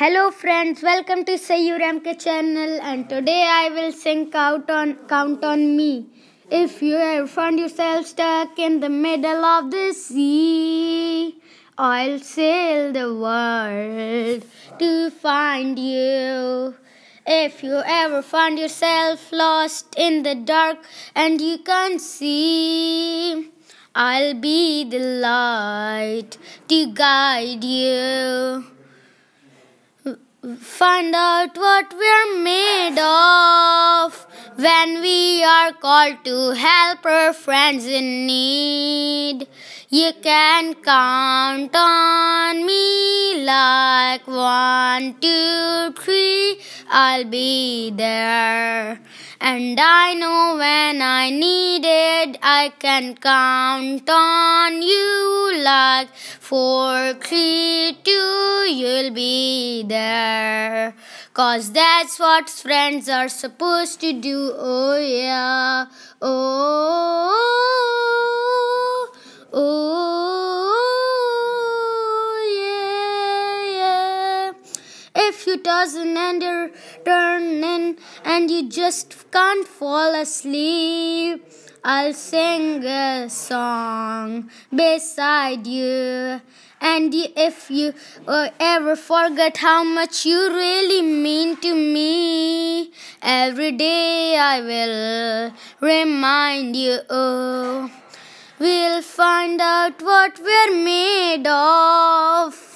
Hello friends, welcome to Sayur MK channel and today I will sing Count on Count on Me. If you ever find yourself stuck in the middle of the sea, I'll sail the world to find you. If you ever find yourself lost in the dark and you can't see, I'll be the light to guide you. Find out what we're made of when we are called to help our friends in need. You can count on me like one, two, three, I'll be there. And I know when I need it, I can count on you like four, three, two, you'll be there. Cause that's what friends are supposed to do. Oh, yeah. Oh, oh, yeah, yeah. If you doesn't and you're turning and you just can't fall asleep, I'll sing a song beside you. And if you uh, ever forget how much you really mean to me, every day I will remind you. We'll find out what we're made of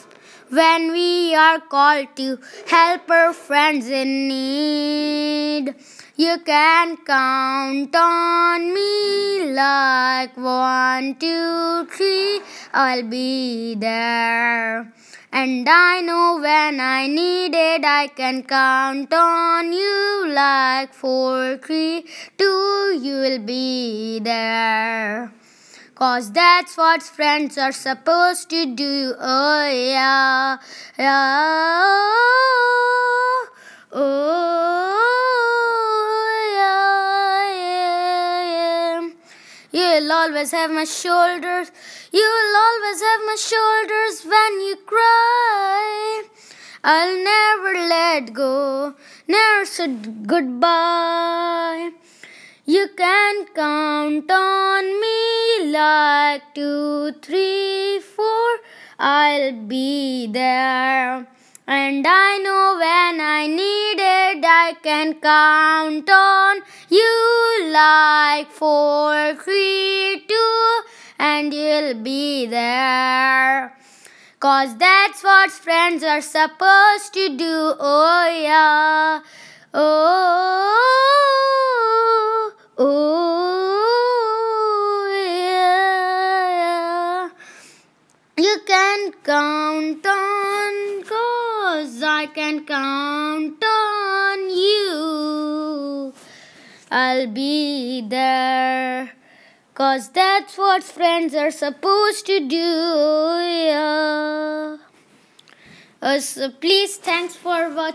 when we are called to help our friends in need. You can count on me like one, two, three, I'll be there. And I know when I need it, I can count on you like four, three, two, you'll be there. Cause that's what friends are supposed to do. Oh, yeah, yeah. Oh. You'll always have my shoulders. You'll always have my shoulders when you cry. I'll never let go, never say goodbye. You can count on me like two, three, four. I'll be there. And I know when I need it, I can count on you like four, three, two, and you'll be there. Cause that's what friends are supposed to do. Oh, yeah. Oh, can count on cause I can count on you. I'll be there. Cause that's what friends are supposed to do. Yeah. Uh, so please, thanks for watching.